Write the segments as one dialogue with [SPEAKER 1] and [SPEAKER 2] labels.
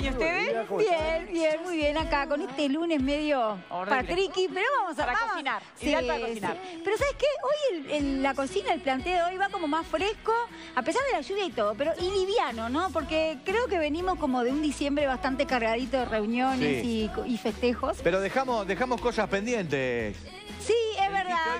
[SPEAKER 1] bien, ¿y ustedes?
[SPEAKER 2] Bien, bien, muy bien acá con este lunes medio
[SPEAKER 1] Horrible.
[SPEAKER 2] patriqui, pero vamos a
[SPEAKER 1] Para
[SPEAKER 2] vamos.
[SPEAKER 1] cocinar, ideal para cocinar.
[SPEAKER 2] Pero ¿sabes qué? Hoy el- el- la cocina, el planteo de hoy va como más fresco, a pesar de la lluvia y todo, pero y liviano, ¿no? Porque creo que venimos como de un diciembre bastante cargadito de reuniones
[SPEAKER 3] Sí.
[SPEAKER 2] y, y festejos.
[SPEAKER 3] Pero dejamos, dejamos cosas pendientes.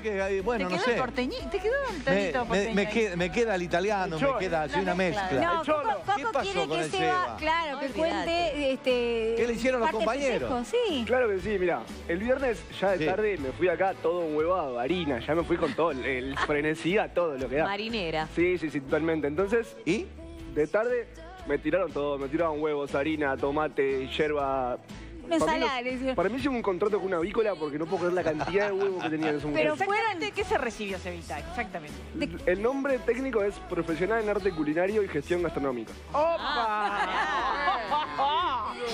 [SPEAKER 3] Que- bueno,
[SPEAKER 1] ¿Te
[SPEAKER 3] no
[SPEAKER 1] quedó
[SPEAKER 3] sé.
[SPEAKER 1] el porteñi- ¿Te quedó el
[SPEAKER 3] Me,
[SPEAKER 1] tonito
[SPEAKER 3] me-
[SPEAKER 1] porteño
[SPEAKER 3] me
[SPEAKER 1] ahí?
[SPEAKER 3] queda, me queda el italiano,
[SPEAKER 4] El
[SPEAKER 3] me queda, soy una
[SPEAKER 1] La mezcla.
[SPEAKER 3] mezcla.
[SPEAKER 2] No. Coco,
[SPEAKER 3] ¿Qué
[SPEAKER 2] Coco
[SPEAKER 3] pasó
[SPEAKER 2] quiere
[SPEAKER 3] con
[SPEAKER 2] que
[SPEAKER 3] el
[SPEAKER 2] Seba,
[SPEAKER 3] Seba?
[SPEAKER 2] claro, que cuente este,
[SPEAKER 3] ¿Qué le hicieron los compañeros?
[SPEAKER 2] Sí.
[SPEAKER 4] Claro que sí, mira, el viernes ya de
[SPEAKER 3] Sí.
[SPEAKER 4] tarde me fui acá todo huevado, harina, ya me fui con todo, el, el frenesí a todo lo que da.
[SPEAKER 5] Marinera.
[SPEAKER 4] Sí, sí, sí, totalmente. Entonces,
[SPEAKER 3] ¿Y?
[SPEAKER 4] de tarde me tiraron todo, me tiraron huevos, harina, tomate, yerba. Para mí los-. Para mí un contrato con una avícola porque no puedo creer la cantidad de huevos que tenían en ese
[SPEAKER 2] Pero.
[SPEAKER 1] Exactamente, ¿qué se recibió, Cevita? Exactamente.
[SPEAKER 4] El nombre técnico es Profesional en Arte Culinario y Gestión Gastronómica.
[SPEAKER 1] ¡Opa!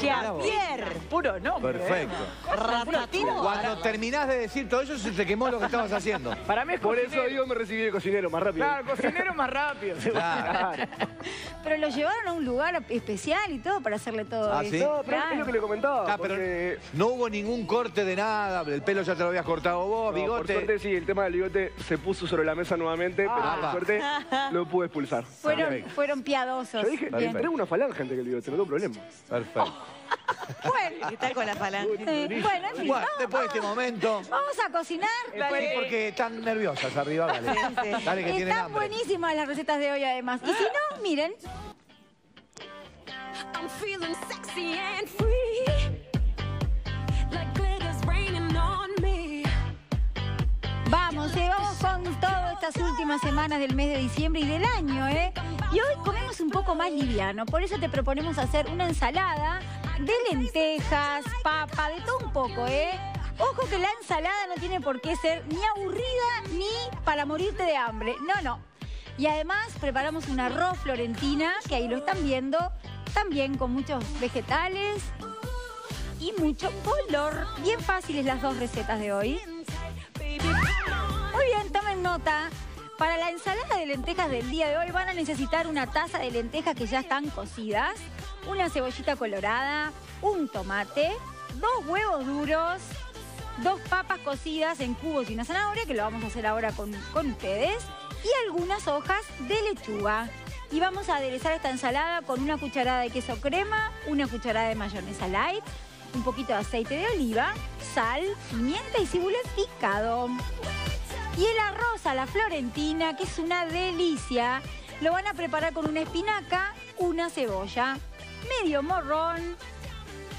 [SPEAKER 1] Jean-Pierre. Puro nombre. ¿eh?
[SPEAKER 3] Perfecto. Cuando terminás de decir todo eso, se te quemó lo que estabas haciendo.
[SPEAKER 1] Para mí es
[SPEAKER 4] Por eso digo me recibí de cocinero más rápido.
[SPEAKER 1] Claro, cocinero más rápido.
[SPEAKER 3] Claro.
[SPEAKER 2] Pero lo llevaron a un lugar especial y todo para hacerle todo
[SPEAKER 3] Ah,
[SPEAKER 2] eso.
[SPEAKER 3] ¿sí?
[SPEAKER 4] No, pero
[SPEAKER 2] Claro.
[SPEAKER 4] es lo que le comentaba.
[SPEAKER 3] Ah, pero
[SPEAKER 4] porque-
[SPEAKER 3] no hubo ningún corte de nada, el pelo ya te lo habías cortado vos,
[SPEAKER 4] No, por
[SPEAKER 3] bigote.
[SPEAKER 4] suerte sí, el tema del bigote se puso sobre la mesa nuevamente, pero
[SPEAKER 3] Ah.
[SPEAKER 4] por suerte lo pude expulsar.
[SPEAKER 2] Fueron, piadosos.
[SPEAKER 4] Yo dije, traigo una falange antes que el bigote, no tengo problema.
[SPEAKER 3] Perfecto.
[SPEAKER 2] Bueno,
[SPEAKER 5] ¿Qué tal con la falange?
[SPEAKER 2] eh, bueno, en fin,
[SPEAKER 3] Bueno,
[SPEAKER 2] vamos,
[SPEAKER 3] después de este momento,
[SPEAKER 2] vamos a cocinar.
[SPEAKER 3] sí, porque están nerviosas arriba, dale.
[SPEAKER 5] sí.
[SPEAKER 3] Dale que tienen
[SPEAKER 2] Están
[SPEAKER 3] hambre.
[SPEAKER 2] buenísimas las recetas de hoy además. Y si no, miren,
[SPEAKER 6] I'm feeling sexy and free. Like glitter's raining on me.
[SPEAKER 2] vamos, eh, vamos con todo estas últimas semanas del mes de diciembre y del año, ¿eh? Y hoy comemos un poco más liviano, por eso te proponemos hacer una ensalada de lentejas, papa, de todo un poco, ¿eh? Ojo que la ensalada no tiene por qué ser ni aburrida ni para morirte de hambre. No, no. Y además preparamos un arroz florentina, que ahí lo están viendo, también con muchos vegetales y mucho color. Bien fáciles las dos recetas de hoy. Muy bien, tomen nota. Para la ensalada de lentejas del día de hoy van a necesitar una taza de lentejas que ya están cocidas, una cebollita colorada, un tomate, dos huevos duros, dos papas cocidas en cubos y una zanahoria, que lo vamos a hacer ahora con, con ustedes, y algunas hojas de lechuga. Y vamos a aderezar esta ensalada con una cucharada de queso crema, una cucharada de mayonesa light, un poquito de aceite de oliva, sal, pimienta y cibulet picado. Y el arroz a la florentina, que es una delicia, lo van a preparar con una espinaca, una cebolla, medio morrón,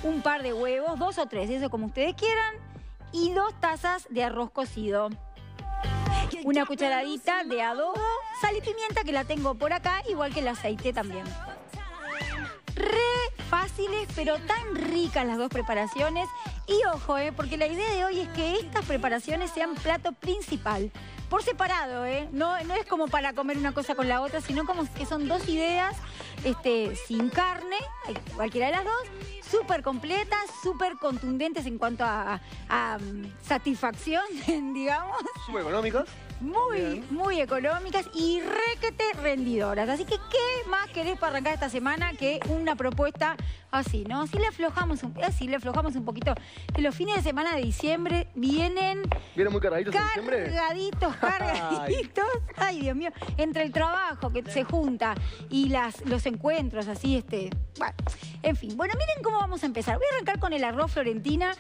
[SPEAKER 2] un par de huevos, dos o tres, eso como ustedes quieran, y dos tazas de arroz cocido. Una cucharadita de adobo, sal y pimienta que la tengo por acá, igual que el aceite también. Re fáciles, pero tan ricas las dos preparaciones. Y ojo, eh, porque la idea de hoy es que estas preparaciones sean plato principal. Por separado, ¿eh? No, no es como para comer una cosa con la otra, sino como que son dos ideas este, sin carne, cualquiera de las dos, súper completas, súper contundentes en cuanto a, a, mm, satisfacción, digamos
[SPEAKER 4] Súper económicos.
[SPEAKER 2] muy, muy económicas y requete rendidoras. Así que, ¿qué más querés para arrancar esta semana que una propuesta así, no? Si le aflojamos un, así le aflojamos un poquito, que los fines de semana de diciembre vienen
[SPEAKER 4] ¿Vienen muy cargaditos en diciembre?
[SPEAKER 2] cargaditos, cargaditos. Ay, Dios mío, entre el trabajo que se junta y las, los encuentros así, este, bueno, en fin. Bueno, miren cómo vamos a empezar. Voy a arrancar con el arroz florentina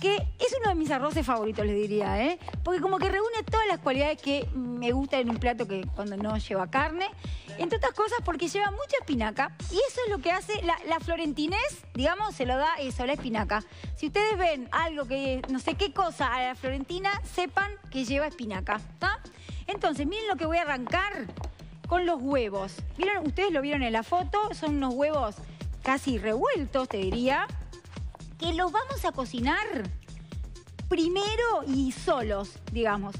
[SPEAKER 2] que es uno de mis arroces favoritos, les diría, ¿eh? Porque como que reúne todas las cualidades que me gustan en un plato que cuando no lleva carne. Entre otras cosas porque lleva mucha espinaca y eso es lo que hace la, la florentinés, digamos, se lo da eso, la espinaca. Si ustedes ven algo que, no sé qué cosa a la florentina, sepan que lleva espinaca, ¿está? Entonces, miren lo que voy a arrancar con los huevos. ¿Vieron? Ustedes lo vieron en la foto, son unos huevos casi revueltos, te diría que los vamos a cocinar primero y solos, digamos.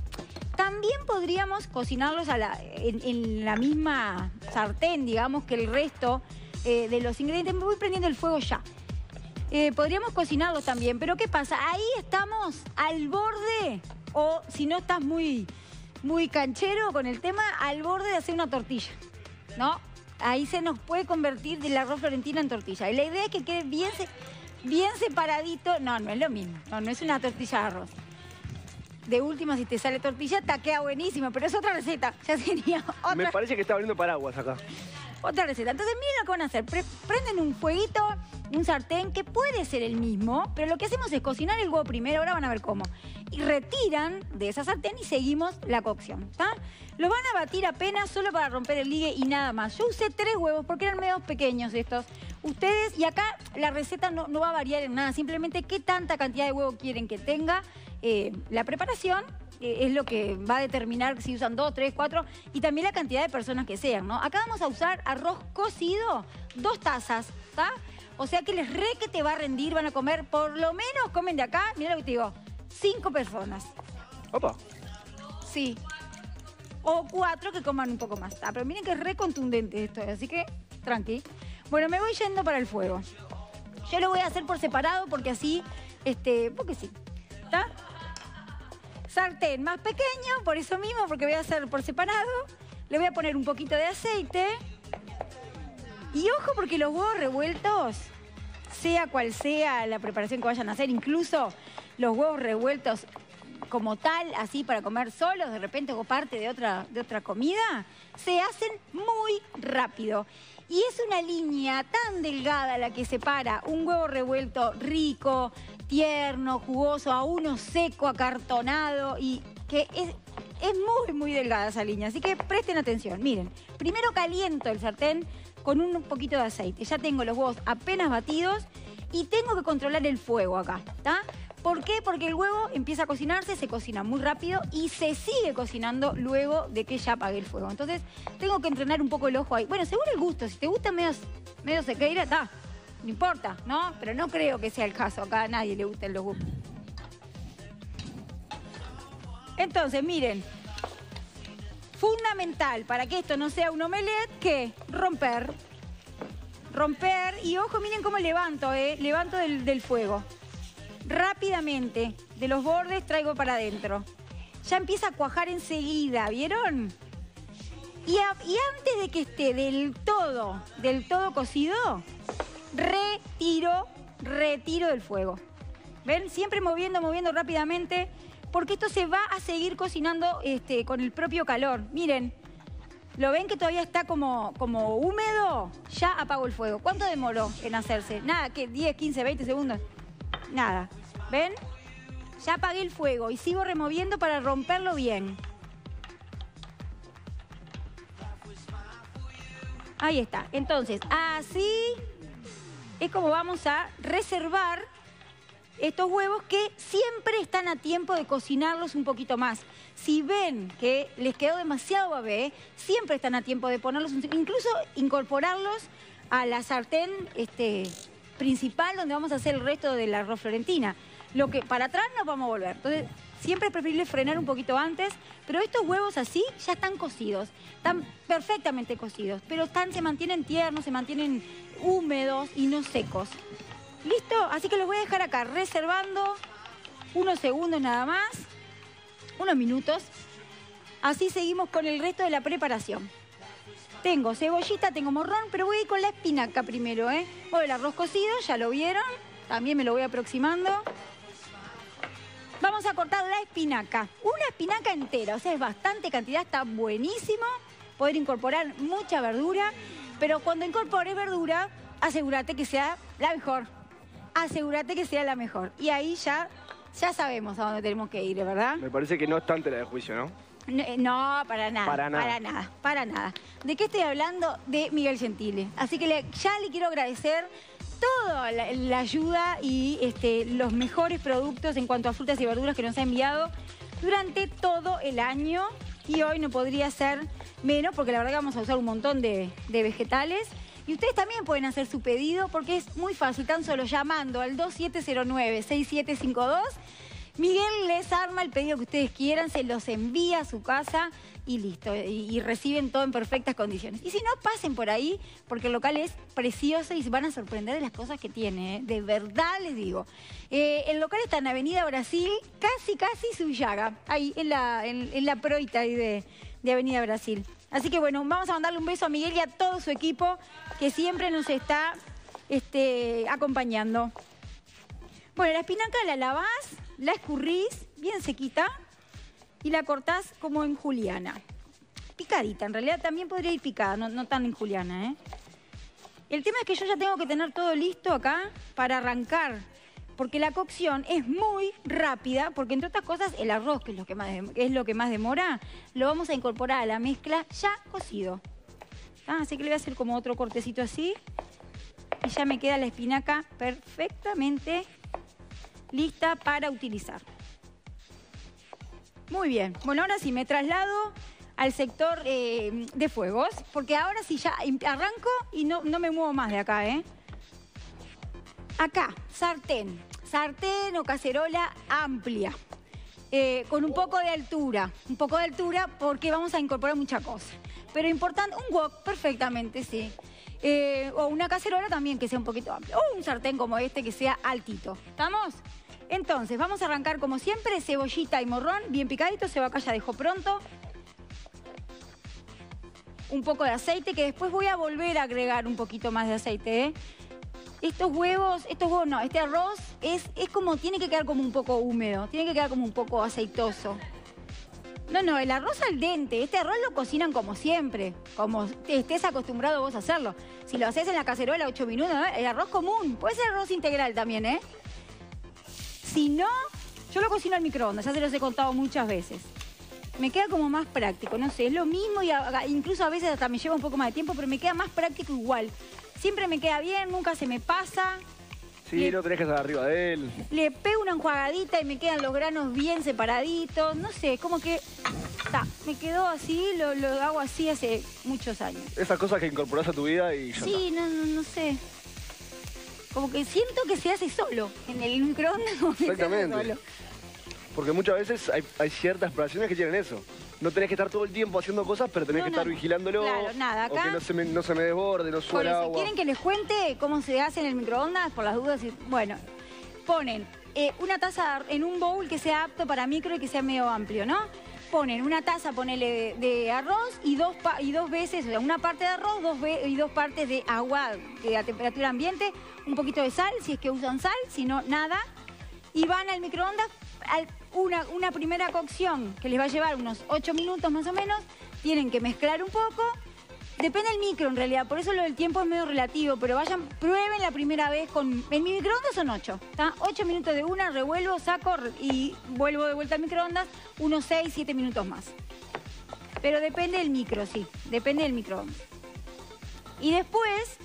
[SPEAKER 2] También podríamos cocinarlos a la- en, la misma sartén, digamos, que el resto eh, de los ingredientes. Me voy prendiendo el fuego ya. Eh, podríamos cocinarlos también, pero ¿qué pasa? Ahí estamos al borde, o si no estás muy, muy canchero con el tema, al borde de hacer una tortilla, ¿no? ahí se nos puede convertir del arroz florentino en tortilla. Y la idea es que quede bien, bien separadito. No, no es lo mismo. No, no es una tortilla de arroz. De última, si te sale tortilla, te queda buenísimo, pero es otra receta. Ya sería otra
[SPEAKER 4] Me parece que está abriendo paraguas acá.
[SPEAKER 2] otra receta. Entonces, miren lo que van a hacer. Pre- prenden un fueguito, un sartén, que puede ser el mismo, pero lo que hacemos es cocinar el huevo primero, ahora van a ver cómo. Y retiran de esa sartén y seguimos la cocción. ¿está? Lo van a batir apenas solo para romper el ligue y nada más. Yo usé tres huevos porque eran medio pequeños estos. Ustedes, y acá la receta no, no va a variar en nada, simplemente qué tanta cantidad de huevo quieren que tenga. eh, la preparación eh, es lo que va a determinar si usan dos, tres, cuatro y también la cantidad de personas que sean, ¿no? Acá vamos a usar arroz cocido, dos tazas, ¿está? O sea que les re que te va a rendir, van a comer, por lo menos comen de acá, mira lo que te digo, cinco personas,
[SPEAKER 4] Opa.
[SPEAKER 2] sí. O cuatro que coman un poco más, ¿tá? Pero miren que es re contundente esto, así que tranqui. Bueno, me voy yendo para el fuego. Yo lo voy a hacer por separado porque así, este, porque sí, ¿está? sartén más pequeño, por eso mismo, porque voy a hacer por separado. Le voy a poner un poquito de aceite. Y ojo porque los huevos revueltos, sea cual sea la preparación que vayan a hacer, incluso los huevos revueltos como tal, así para comer solos, de repente o parte de otra, de otra comida, se hacen muy rápido. Y es una línea tan delgada la que separa un huevo revuelto rico, tierno, jugoso, a uno seco, acartonado y que es, es muy, muy delgada esa línea. Así que presten atención. Miren, primero caliento el sartén con un poquito de aceite. Ya tengo los huevos apenas batidos y tengo que controlar el fuego acá, ¿está? ¿Por qué? Porque el huevo empieza a cocinarse, se cocina muy rápido y se sigue cocinando luego de que ya apague el fuego. Entonces, tengo que entrenar un poco el ojo ahí. Bueno, según el gusto, si te gusta medio, medio sequeira, está. No importa, ¿no? Pero no creo que sea el caso. Acá a nadie le gustan los gustos. Entonces, miren. Fundamental para que esto no sea un omelette, que romper. Romper. Y ojo, miren cómo levanto, ¿eh? Levanto del, del fuego. Rápidamente. De los bordes traigo para adentro. Ya empieza a cuajar enseguida, ¿vieron? Y, antes de que esté del todo, del todo cocido, retiro, retiro del fuego. ¿Ven? Siempre moviendo, moviendo rápidamente, porque esto se va a seguir cocinando este, con el propio calor. Miren, ¿lo ven que todavía está como, como húmedo? Ya apago el fuego. ¿Cuánto demoró en hacerse? Nada, que 10, 15, 20 segundos. Nada. ¿Ven? Ya apagué el fuego y sigo removiendo para romperlo bien. Ahí está. Entonces, así es como vamos a reservar estos huevos que siempre están a tiempo de cocinarlos un poquito más. Si ven que les quedó demasiado babé, siempre están a tiempo de ponerlos, incluso incorporarlos a la sartén este, principal donde vamos a hacer el resto de la arroz florentina. Lo que para atrás nos vamos a volver. Entonces, siempre es preferible frenar un poquito antes, pero estos huevos así ya están cocidos, están perfectamente cocidos, pero están, se mantienen tiernos, se mantienen húmedos y no secos. ¿Listo? Así que los voy a dejar acá reservando unos segundos nada más, unos minutos. Así seguimos con el resto de la preparación. Tengo cebollita, tengo morrón, pero voy a ir con la espinaca primero, ¿eh? Bueno, el arroz cocido, ya lo vieron. También me lo voy aproximando. Vamos a cortar la espinaca. Una espinaca entera, o sea, es bastante cantidad, está buenísimo. Poder incorporar mucha verdura, pero cuando incorpores verdura, asegúrate que sea la mejor. Asegúrate que sea la mejor. Y ahí ya, ya sabemos a dónde tenemos que ir, ¿verdad?
[SPEAKER 4] Me parece que no es tanta la de juicio, ¿no?
[SPEAKER 2] No, eh, no, para nada.
[SPEAKER 4] Para nada.
[SPEAKER 2] Para nada, para nada. ¿De qué estoy hablando? De Miguel Gentile. Así que le- ya le quiero agradecer toda la, la ayuda y este, los mejores productos en cuanto a frutas y verduras que nos ha enviado durante todo el año. Y hoy no podría ser menos porque la verdad que vamos a usar un montón de, de vegetales. Y ustedes también pueden hacer su pedido porque es muy fácil, tan solo llamando al 2709-6752 Miguel les arma el pedido que ustedes quieran, se los envía a su casa y listo. Y, reciben todo en perfectas condiciones. Y si no, pasen por ahí, porque el local es precioso y se van a sorprender de las cosas que tiene. ¿eh? De verdad les digo. Eh, el local está en Avenida Brasil, casi, casi Subillaga. Ahí, en la, en, proita de Avenida Brasil. Así que bueno, vamos a mandarle un beso a Miguel y a todo su equipo que siempre nos está este, acompañando. Bueno, la espinaca la lavás, la escurrís bien sequita y la cortás como en juliana. Picadita, en realidad también podría ir picada, no, no tan en juliana, ¿eh? El tema es que yo ya tengo que tener todo listo acá para arrancar, porque la cocción es muy rápida, porque entre otras cosas el arroz, que es lo que más, es lo que más demora, lo vamos a incorporar a la mezcla ya cocido. ¿Tá? Así que le voy a hacer como otro cortecito así y ya me queda la espinaca perfectamente lista para utilizar. Muy bien. Bueno, ahora sí me traslado al sector eh, de fuegos, porque ahora sí ya em- arranco y no, no me muevo más de acá, ¿eh? Acá, sartén. Sartén o cacerola amplia. eh, con un poco de altura. Un poco de altura porque vamos a incorporar mucha cosa. Pero importante, un wok perfectamente, sí. Eh, o una cacerola también que sea un poquito amplia. O un sartén como este que sea altito. ¿Estamos? Entonces, vamos a arrancar como siempre, cebollita y morrón, bien picadito, se va acá ya dejo pronto. Un poco de aceite, que después voy a volver a agregar un poquito más de aceite, ¿eh? Estos huevos, estos huevos no, este arroz es, es como, tiene que quedar como un poco húmedo, tiene que quedar como un poco aceitoso. No, no, el arroz al dente, este arroz lo cocinan como siempre, como estés acostumbrado vos a hacerlo. Si lo haces en la cacerola 8 minutos, el arroz común, puede ser arroz integral también, ¿eh? Si no, yo lo cocino al microondas, ya se los he contado muchas veces. Me queda como más práctico, no sé, es lo mismo y incluso a veces hasta me lleva un poco más de tiempo, pero me queda más práctico igual. Siempre me queda bien, nunca se me pasa.
[SPEAKER 4] Sí,
[SPEAKER 2] Le-
[SPEAKER 4] no tenés que estar arriba de él.
[SPEAKER 2] Le pego una enjuagadita y me quedan los granos bien separaditos. No sé, como que ta, me quedó así, lo, lo hago así hace muchos años.
[SPEAKER 4] Esas cosas que incorporás a tu vida y ya
[SPEAKER 2] Sí, no, no, no sé. Como que siento que se hace solo. En el microondas como que se hace
[SPEAKER 4] Exactamente.
[SPEAKER 2] solo.
[SPEAKER 4] Porque muchas veces hay, hay ciertas operaciones que tienen eso. No tenés que estar todo el tiempo haciendo cosas, pero tenés
[SPEAKER 2] No,
[SPEAKER 4] que
[SPEAKER 2] no,
[SPEAKER 4] estar vigilándolo.
[SPEAKER 2] Claro, nada,
[SPEAKER 4] O
[SPEAKER 2] acá-
[SPEAKER 4] que no se me, no se me desborde, no
[SPEAKER 2] Por
[SPEAKER 4] suela
[SPEAKER 2] eso,
[SPEAKER 4] agua.
[SPEAKER 2] ¿quieren que les cuente cómo se hace en el microondas? Por las dudas. y- Bueno, ponen eh, una taza en un bowl que sea apto para micro y que sea medio amplio, ¿no? Ponen una taza, ponele de, arroz y dos, y dos veces, o sea, una parte de arroz dos y dos partes de agua de a temperatura ambiente, un poquito de sal, si es que usan sal, si no, nada. Y van al microondas, al- una, una primera cocción que les va a llevar unos 8 minutos más o menos. Tienen que mezclar un poco. Depende del micro en realidad, por eso lo del tiempo es medio relativo, pero vayan, prueben la primera vez con... En mi microondas son 8, ¿está? 8 minutos de una, revuelvo, saco y vuelvo de vuelta al microondas, unos 6, 7 minutos más. Pero depende del micro, sí, depende del microondas. Y después,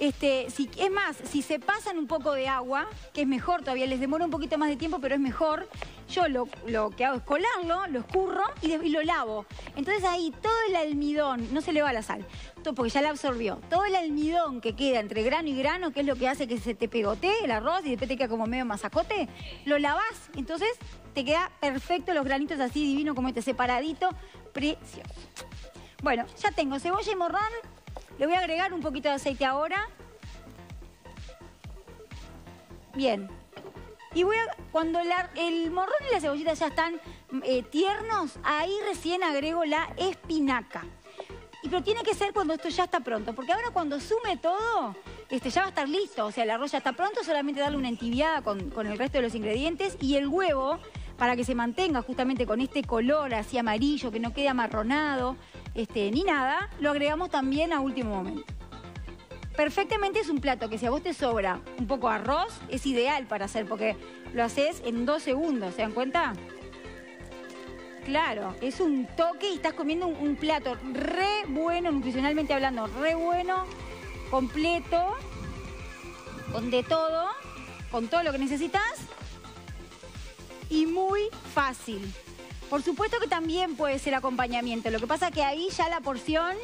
[SPEAKER 2] este, si, es más, si se pasan un poco de agua, que es mejor todavía, les demora un poquito más de tiempo, pero es mejor, yo lo, lo que hago es colarlo, lo escurro y, de- lo lavo. Entonces ahí todo el almidón, no se le va la sal, to- porque ya la absorbió, todo el almidón que queda entre grano y grano, que es lo que hace que se te pegotee el arroz y después te queda como medio masacote, lo lavás, entonces te queda perfecto los granitos así divino como este, separadito, precioso. Bueno, ya tengo cebolla y morrón. Le voy a agregar un poquito de aceite ahora. Bien. Y voy a, cuando el morrón y la cebollita ya están eh, tiernos, ahí recién agrego la espinaca. Y pero tiene que ser cuando esto ya está pronto, porque ahora cuando sume todo, este, ya va a estar listo. O sea, el arroz ya está pronto, solamente darle una entibiada con, con el resto de los ingredientes y el huevo, para que se mantenga justamente con este color así amarillo, que no quede amarronado, este, ni nada, lo agregamos también a último momento. Perfectamente es un plato que si a vos te sobra un poco de arroz, es ideal para hacer, porque lo haces en dos segundos, ¿se dan cuenta? Claro, es un toque y estás comiendo un, un plato re bueno, nutricionalmente hablando, re bueno, completo, con de todo, con todo lo que necesitas y muy fácil. Por supuesto que también puede ser acompañamiento, lo que pasa que ahí ya la porción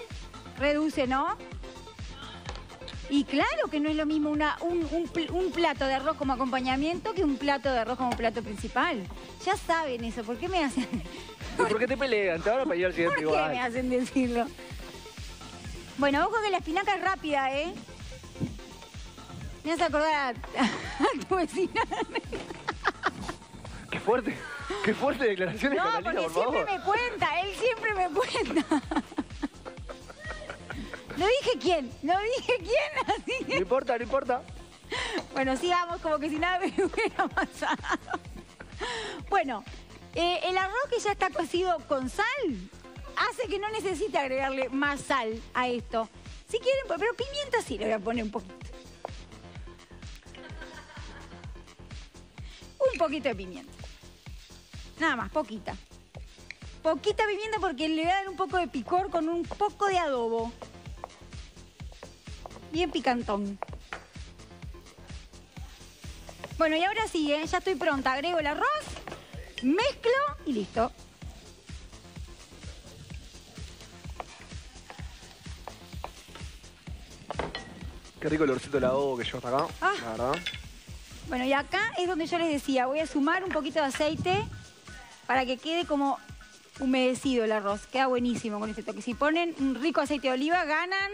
[SPEAKER 2] reduce, ¿no? Y claro que no es lo mismo una, un, un pl- un plato de arroz como acompañamiento que un plato de arroz como plato principal. Ya saben eso, ¿por qué me hacen,
[SPEAKER 4] ¿Y ¿Por qué te pelean? Te van a pelear
[SPEAKER 2] ¿por
[SPEAKER 4] siempre
[SPEAKER 2] qué
[SPEAKER 4] igual.
[SPEAKER 2] me hacen decirlo? Bueno, ojo que la espinaca es rápida, ¿eh? Me hace acordar a, a tu vecina.
[SPEAKER 4] Qué fuerte. Qué fuerte declaraciones,
[SPEAKER 2] No,
[SPEAKER 4] Catalina,
[SPEAKER 2] porque
[SPEAKER 4] por
[SPEAKER 2] siempre
[SPEAKER 4] favor.
[SPEAKER 2] me cuenta, él siempre me cuenta. No dije quién, no dije quién, así
[SPEAKER 4] No
[SPEAKER 2] que...
[SPEAKER 4] importa, no importa.
[SPEAKER 2] Bueno, sigamos como que si nada me hubiera pasado. Bueno, eh, el arroz que ya está cocido con sal hace que no necesite agregarle más sal a esto. Si quieren, pues, pero pimienta sí le voy a poner un poquito. Un poquito de pimienta. Nada más, poquita. Poquita pimienta porque le voy a dar un poco de picor con un poco de adobo. Bien picantón. Bueno, y ahora sí, ¿eh? ya estoy pronta. Agrego el arroz, mezclo y listo.
[SPEAKER 4] Qué rico el olorcito de la adobo que llevo hasta acá.
[SPEAKER 2] Ah.
[SPEAKER 4] La verdad.
[SPEAKER 2] Bueno, y acá es donde yo les decía, voy a sumar un poquito de aceite para que quede como humedecido el arroz. Queda buenísimo con este toque. Si ponen un rico aceite de oliva, ganan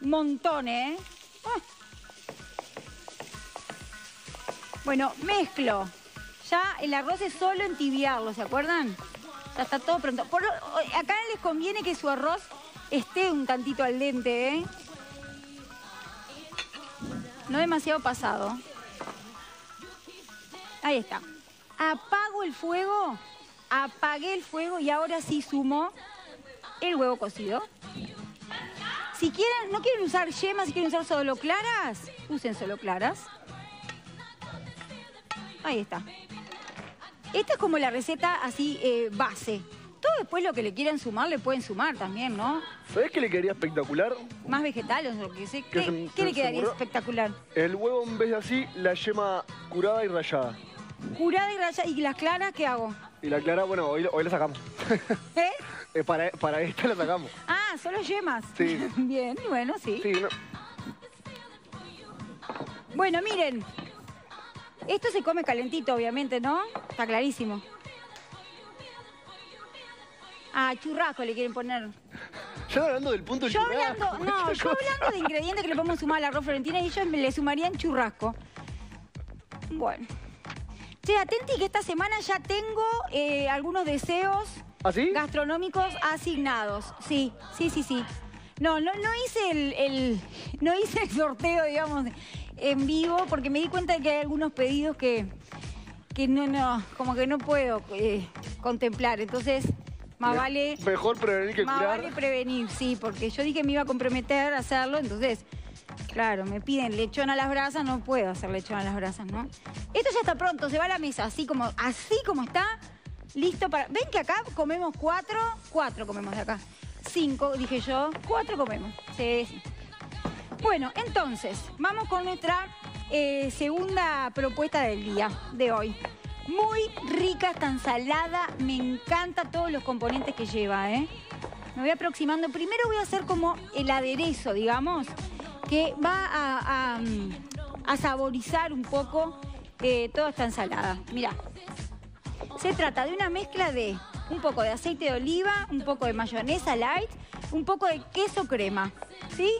[SPEAKER 2] montón, ¿eh? Ah. Bueno, mezclo. Ya el arroz es solo entibiarlo, ¿se acuerdan? Ya está todo pronto. Acá les conviene que su arroz esté un tantito al dente, ¿eh? No demasiado pasado. Ahí está. Apago el fuego, apagué el fuego y ahora sí sumo el huevo cocido. Si quieren, no quieren usar yemas, si quieren usar solo claras, usen solo claras. Ahí está. Esta es como la receta así eh, base. Todo después lo que le quieran sumar, le pueden sumar también, ¿no?
[SPEAKER 4] ¿Sabés qué le quedaría espectacular?
[SPEAKER 2] Más vegetales, lo que sé.
[SPEAKER 4] ¿Qué
[SPEAKER 2] ¿Qué,
[SPEAKER 4] se-
[SPEAKER 2] qué le quedaría espectacular?
[SPEAKER 4] El huevo en vez de así, la yema curada y rallada.
[SPEAKER 2] Curada y raya. ¿Y las claras qué hago?
[SPEAKER 4] Y la clara, bueno, hoy, hoy la sacamos.
[SPEAKER 2] ¿Eh?
[SPEAKER 4] Eh, para, para esta la sacamos.
[SPEAKER 2] Ah, solo yemas.
[SPEAKER 4] Sí.
[SPEAKER 2] Bien, bueno, sí.
[SPEAKER 4] Sí, no.
[SPEAKER 2] Bueno, miren. Esto se come calentito, obviamente, ¿no? Está clarísimo. Ah, churrasco le quieren poner.
[SPEAKER 4] Ya hablando del punto
[SPEAKER 2] Yo
[SPEAKER 4] churrasco,
[SPEAKER 2] hablando, no, yo hablando de ingredientes que le podemos sumar al arroz florentina y ellos me le sumarían churrasco. Bueno. Che, atenti que esta semana ya tengo eh, algunos deseos
[SPEAKER 4] ¿Ah, sí?
[SPEAKER 2] gastronómicos asignados. Sí, sí, sí, sí. No, no, no hice el, el- no hice el sorteo, digamos, en vivo, porque me di cuenta de que hay algunos pedidos que, que no, no, como que no puedo eh, contemplar. Entonces, más
[SPEAKER 4] Me-
[SPEAKER 2] vale.
[SPEAKER 4] Mejor prevenir que
[SPEAKER 2] Más
[SPEAKER 4] curar.
[SPEAKER 2] vale prevenir, sí, porque yo dije que me iba a comprometer a hacerlo, entonces, claro, me piden lechón a las brasas, no puedo hacer lechón a las brasas, ¿no? Esto ya está pronto, se va a la mesa, así como, así como está, listo para. ¿Ven que acá comemos cuatro? Cuatro comemos de acá. Cinco, dije yo, cuatro comemos. Sí. Bueno, entonces, vamos con nuestra eh, segunda propuesta del día de hoy. Muy rica esta ensalada, me encanta todos los componentes que lleva, ¿eh? Me voy aproximando. Primero voy a hacer como el aderezo, digamos, que va a, a, saborizar un poco eh, toda esta ensalada. Mirá, se trata de una mezcla de un poco de aceite de oliva, un poco de mayonesa light, un poco de queso crema, ¿sí?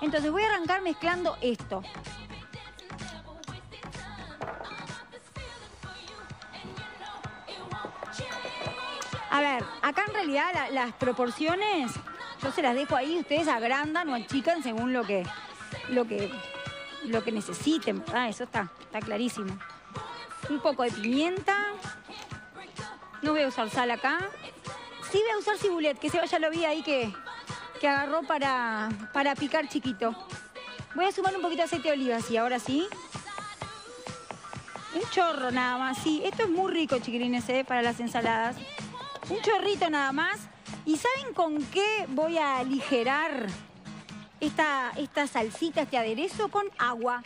[SPEAKER 2] Entonces voy a arrancar mezclando esto. A ver, acá en realidad la- las proporciones yo se las dejo ahí, ustedes agrandan o achican según lo que, lo que, lo que necesiten, ¿verdad? Eso está, está clarísimo. Un poco de pimienta. No voy a usar sal acá. Sí voy a usar cibulet, que se vaya lo vi ahí que, que agarró para, para picar chiquito. Voy a sumar un poquito de aceite de oliva, sí, ahora sí. Un chorro nada más, sí. Esto es muy rico, chiquilines, ¿eh? para las ensaladas. Un chorrito nada más. ¿Y saben con qué voy a aligerar esta, salsita, este aderezo? Con agua.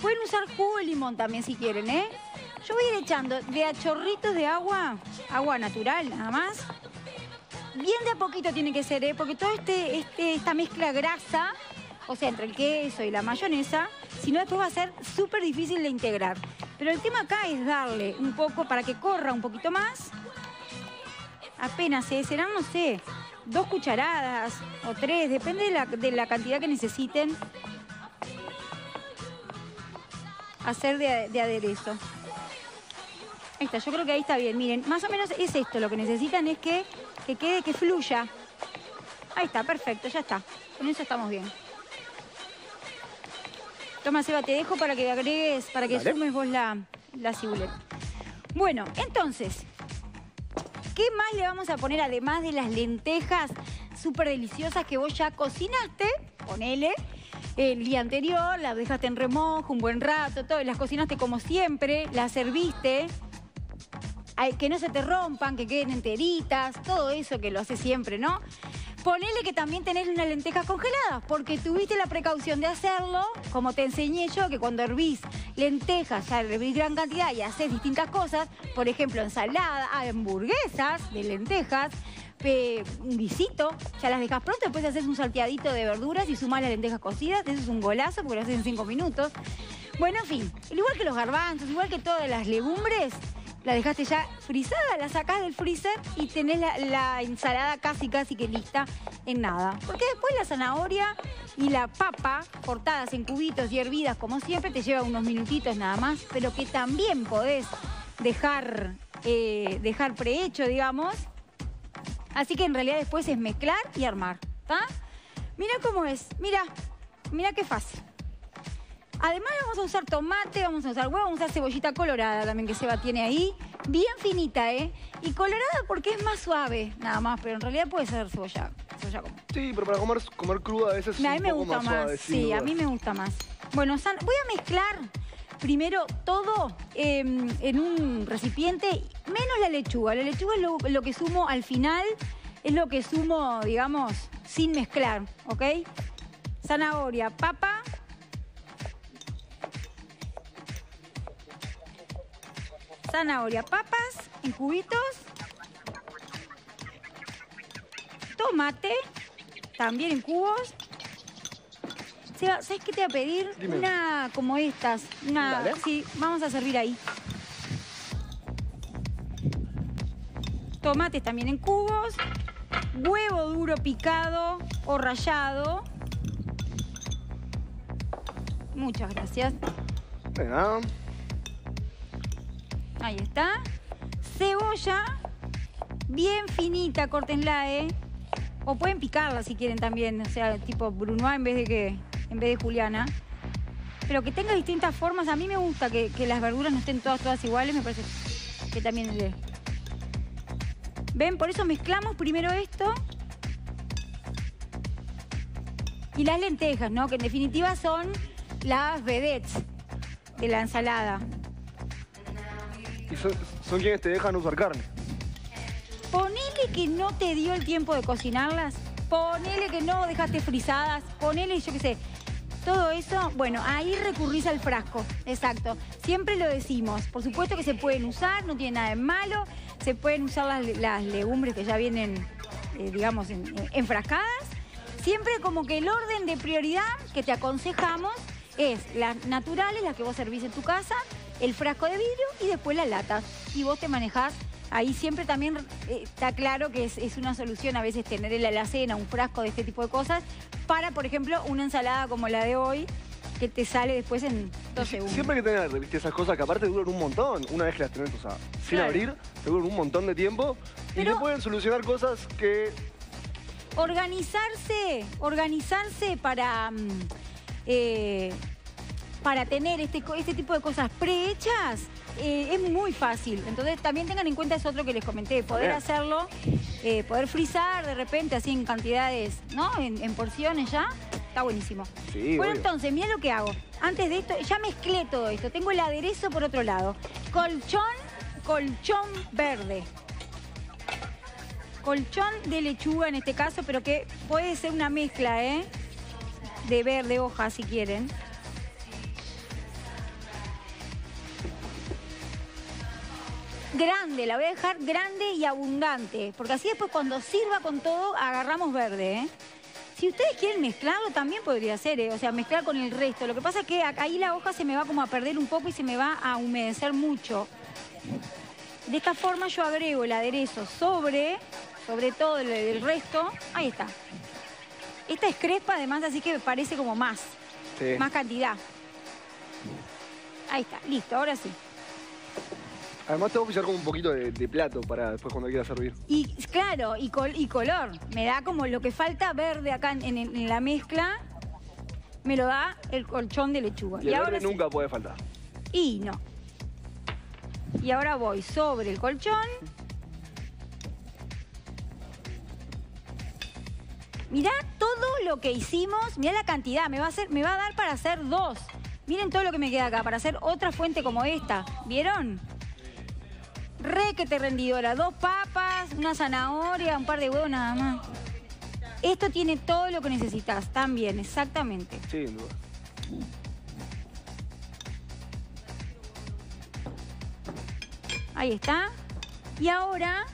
[SPEAKER 2] Pueden usar jugo de limón también si quieren, ¿eh? Yo voy a ir echando de a chorritos de agua, agua natural nada más. Bien de a poquito tiene que ser, ¿eh? Porque toda este, este, esta mezcla grasa, o sea, entre el queso y la mayonesa, si no después va a ser súper difícil de integrar. Pero el tema acá es darle un poco para que corra un poquito más. Apenas, ¿eh? serán, no sé, dos cucharadas o tres, depende de la, de la cantidad que necesiten hacer de, de aderezo. Ahí está, yo creo que ahí está bien. Miren, más o menos es esto. Lo que necesitan es que, que quede, que fluya. Ahí está, perfecto, ya está. Con eso estamos bien. Toma, Seba, te dejo para que agregues, para que
[SPEAKER 4] Dale.
[SPEAKER 2] sumes vos la, la cibulet. Bueno, entonces, ¿qué más le vamos a poner además de las lentejas súper deliciosas que vos ya cocinaste? Ponele. El día anterior las dejaste en remojo un buen rato, todo, las cocinaste como siempre, las serviste, que no se te rompan, que queden enteritas, todo eso que lo hace siempre, ¿no? Ponele que también tenés unas lentejas congeladas, porque tuviste la precaución de hacerlo, como te enseñé yo, que cuando hervís lentejas, ya hervís gran cantidad y haces distintas cosas, por ejemplo, ensalada, hamburguesas de lentejas, un guisito, ya las dejas pronto, después haces un salteadito de verduras y sumás las lentejas cocidas, eso es un golazo porque lo haces en cinco minutos. Bueno, en fin, igual que los garbanzos, igual que todas las legumbres, la dejaste ya frisada, la sacás del freezer y tenés la, la ensalada casi casi que lista en nada. Porque después la zanahoria y la papa cortadas en cubitos y hervidas como siempre te lleva unos minutitos nada más, pero que también podés dejar, eh, dejar prehecho, digamos. Así que en realidad después es mezclar y armar, ¿está? Mira cómo es, mira, mira qué fácil. Además vamos a usar tomate, vamos a usar huevo, vamos a usar cebollita colorada también que Seba tiene ahí. Bien finita, ¿eh? Y colorada porque es más suave, nada más, pero en realidad puede ser cebolla, cebolla común.
[SPEAKER 4] Sí, pero para comer, comer cruda a veces es
[SPEAKER 2] A mí me gusta
[SPEAKER 4] más,
[SPEAKER 2] más,
[SPEAKER 4] suave, sin
[SPEAKER 2] sí, a mí me gusta más. Bueno, San, voy a mezclar primero todo eh, en un recipiente, menos la lechuga. La lechuga es lo, lo que sumo al final, es lo que sumo, digamos, sin mezclar, ¿ok? Zanahoria, papa. Zanahoria, papas en cubitos. Tomate, también en cubos. Seba, ¿sabes qué te voy a pedir?
[SPEAKER 4] Dime.
[SPEAKER 2] Una como estas. Una,
[SPEAKER 4] Dale.
[SPEAKER 2] sí, vamos a servir ahí. Tomates también en cubos. Huevo duro picado o rallado. Muchas gracias.
[SPEAKER 4] Venga,
[SPEAKER 2] Ahí está. Cebolla, bien finita, córtenla, ¿eh? O pueden picarla si quieren también, o sea, tipo Brunois en vez de que, en vez de Juliana. Pero que tenga distintas formas. A mí me gusta que, las verduras no estén todas, todas iguales, me parece que también es de... ¿Ven? Por eso mezclamos primero esto. Y las lentejas, ¿no? Que en definitiva son las vedettes de la ensalada.
[SPEAKER 4] Son, quienes te dejan usar carne.
[SPEAKER 2] Ponele que no te dio el tiempo de cocinarlas. Ponele que no dejaste frisadas. Ponele, yo qué sé. Todo eso, bueno, ahí recurrís al frasco. Exacto. Siempre lo decimos. Por supuesto que se pueden usar, no tiene nada de malo. Se pueden usar las, legumbres que ya vienen, eh, digamos, en- enfrascadas. Siempre como que el orden de prioridad que te aconsejamos es las naturales, las que vos servís en tu casa, el frasco de vidrio y después las latas. Y vos te manejás. Ahí siempre también eh, está claro que es, es una solución a veces tener en la alacena un frasco de este tipo de cosas para, por ejemplo, una ensalada como la de hoy que te sale después en dos segundos.
[SPEAKER 4] Siempre que tener ¿viste? esas cosas que aparte duran un montón. Una vez que las tenés, o sea, sin
[SPEAKER 2] Claro.
[SPEAKER 4] abrir, te duran un montón de tiempo. Y te pueden solucionar cosas que
[SPEAKER 2] organizarse, organizarse para, mm, eh, para tener este, este tipo de cosas prehechas eh, es muy fácil. Entonces también tengan en cuenta eso otro que les comenté, poder
[SPEAKER 4] Bien.
[SPEAKER 2] hacerlo, eh, poder frizar de repente así en cantidades, ¿no? En, en porciones ya. Está buenísimo.
[SPEAKER 4] Sí,
[SPEAKER 2] bueno,
[SPEAKER 4] obvio.
[SPEAKER 2] entonces, mira lo que hago. Antes de esto, ya mezclé todo esto. Tengo el aderezo por otro lado. Colchón, colchón verde colchón de lechuga en este caso, pero que puede ser una mezcla, ¿eh? De verde, hoja, si quieren. Grande, la voy a dejar grande y abundante, porque así después cuando sirva con todo, agarramos verde, ¿eh? Si ustedes quieren mezclarlo, también podría ser, ¿eh? O sea, mezclar con el resto. Lo que pasa es que ahí la hoja se me va como a perder un poco y se me va a humedecer mucho. De esta forma yo agrego el aderezo sobre, sobre todo el, el resto. Ahí está. Esta es crespa además, así que parece como más,
[SPEAKER 4] Sí.
[SPEAKER 2] más cantidad. Ahí está, listo, ahora sí.
[SPEAKER 4] Además tengo que usar como un poquito de, de plato para después cuando quiera servir.
[SPEAKER 2] Y claro, y, col- y color. Me da como lo que falta verde acá en, en- en la mezcla. Me lo da el colchón de lechuga.
[SPEAKER 4] Y el
[SPEAKER 2] ahora
[SPEAKER 4] verde nunca puede faltar.
[SPEAKER 2] Y no. Y ahora voy sobre el colchón. Mirá todo lo que hicimos, mirá la cantidad, me va a hacer, me va a dar para hacer dos. Miren todo lo que me queda acá, para hacer otra fuente como esta. ¿Vieron? Re que te rendidora, dos papas, una zanahoria, un par de huevos nada más. Esto tiene todo lo que necesitas, también, exactamente.
[SPEAKER 4] Sí, sin duda.
[SPEAKER 2] Ahí está. Y ahora,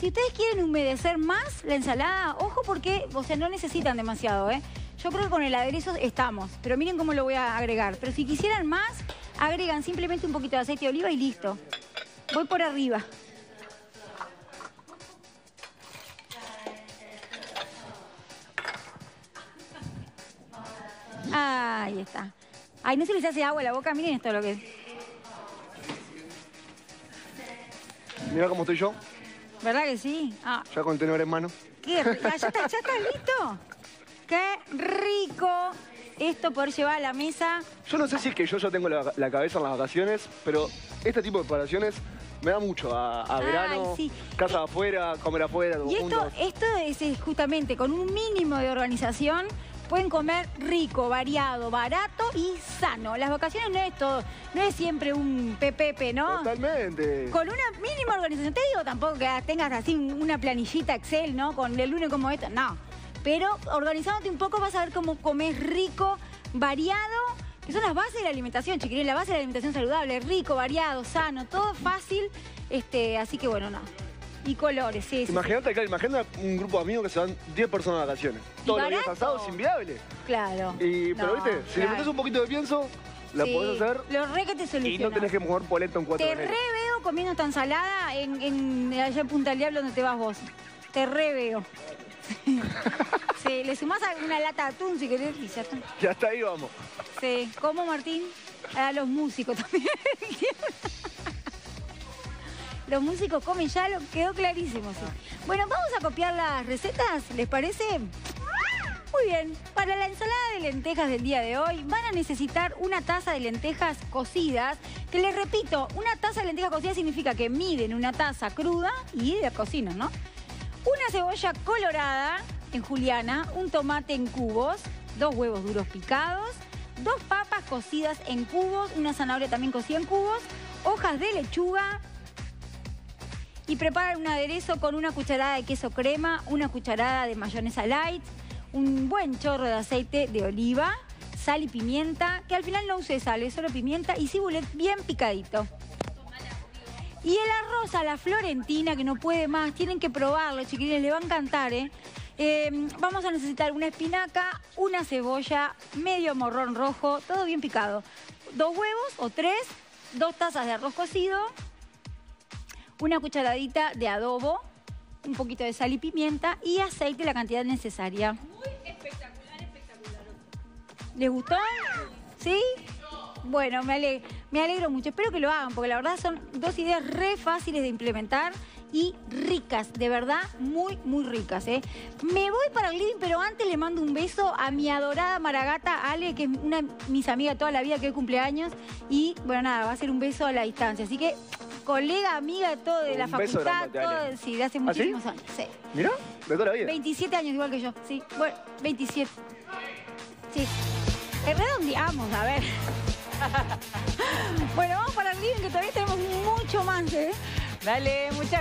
[SPEAKER 2] si ustedes quieren humedecer más la ensalada, ojo porque, o sea, no necesitan demasiado, ¿eh? Yo creo que con el aderezo estamos, pero miren cómo lo voy a agregar. Pero si quisieran más, agregan simplemente un poquito de aceite de oliva y listo. Voy por arriba. Ahí está. Ay, no se les hace agua a la boca, miren esto lo que es.
[SPEAKER 4] Mira cómo estoy yo,
[SPEAKER 2] ¿Verdad que sí? Ah,
[SPEAKER 4] ya con el tenedor en mano.
[SPEAKER 2] qué rico. ¿Ya está, ya está listo? Qué rico esto poder llevar a la mesa.
[SPEAKER 4] Yo no sé si es que yo ya tengo la, la cabeza en las vacaciones, pero este tipo de preparaciones me da mucho a, a
[SPEAKER 2] Ay,
[SPEAKER 4] verano,
[SPEAKER 2] sí.
[SPEAKER 4] casa afuera, comer afuera,
[SPEAKER 2] Y esto,
[SPEAKER 4] juntos.
[SPEAKER 2] esto es eh, justamente con un mínimo de organización. Pueden comer rico, variado, barato y sano. Las vacaciones no es todo, no es siempre un pepepe, ¿no?
[SPEAKER 4] Totalmente.
[SPEAKER 2] Con una mínima organización, te digo tampoco que tengas así una planillita Excel, ¿no? Con el lunes como esto, no. Pero organizándote un poco vas a ver cómo comes rico, variado, que son las bases de la alimentación, chiquilines, la base de la alimentación saludable, rico, variado, sano, todo fácil, este, así que bueno, no. Y colores, sí.
[SPEAKER 4] Imagínate acá, imagina un grupo de amigos que se van 10 personas de vacaciones. Todos los días asados, inviable.
[SPEAKER 2] Claro.
[SPEAKER 4] Y, pero
[SPEAKER 2] No,
[SPEAKER 4] viste, si le
[SPEAKER 2] claro.
[SPEAKER 4] metes un poquito de pienso, la
[SPEAKER 2] Sí,
[SPEAKER 4] podés hacer
[SPEAKER 2] Lo re que te
[SPEAKER 4] y
[SPEAKER 2] soluciona.
[SPEAKER 4] no tenés que mover polenta en 4
[SPEAKER 2] Te re veo comiendo esta ensalada en, en- allá en Punta del Diablo donde te vas vos. Te re veo. Sí, le sumás una lata de atún si querés y ya está.
[SPEAKER 4] Y hasta ahí vamos.
[SPEAKER 2] Sí, ¿cómo Martín? A los músicos también. Los músicos comen ya, lo quedó clarísimo. sí. Bueno, vamos a copiar las recetas, ¿les parece? Muy bien, para la ensalada de lentejas del día de hoy van a necesitar una taza de lentejas cocidas, que les repito, una taza de lentejas cocidas significa que miden una taza cruda y la cocinan, ¿no? Cebolla colorada en juliana, un tomate en cubos, dos huevos duros picados, dos papas cocidas en cubos, una zanahoria también cocida en cubos, hojas de lechuga y preparan un aderezo con una cucharada de queso crema, una cucharada de mayonesa light, un buen chorro de aceite de oliva, sal y pimienta, que al final no use sal, es solo pimienta y cibulet bien picadito. Y el arroz a la florentina, que no puede más, tienen que probarlo, chiquilines, le va a encantar, ¿eh? Eh, vamos a necesitar una espinaca, una cebolla, medio morrón rojo, todo bien picado. Dos huevos o tres, dos tazas de arroz cocido, una cucharadita de adobo, un poquito de sal y pimienta y aceite la cantidad necesaria. Muy espectacular, espectacular. ¿Les gustó? ¿Sí? Bueno, me alegro, me alegro mucho. Espero que lo hagan, porque la verdad son dos ideas re fáciles de implementar y ricas, de verdad, muy, muy ricas. ¿eh? Me voy para el living, pero antes le mando un beso a mi adorada Maragata Ale, que es una de mis amigas toda la vida que hoy cumpleaños. Y bueno, nada, va a ser un beso a la distancia. Así que, colega, amiga, todo de la
[SPEAKER 4] Un
[SPEAKER 2] facultad, todo, sí, de hace
[SPEAKER 4] ¿Ah, sí?
[SPEAKER 2] muchísimos años. Sí.
[SPEAKER 4] Mirá, de toda la vida.
[SPEAKER 2] 27 años igual que yo, sí. Bueno, 27. Sí. Redondeamos, a ver. bueno, vamos para el living que todavía tenemos mucho más, ¿eh?
[SPEAKER 1] Dale, muchas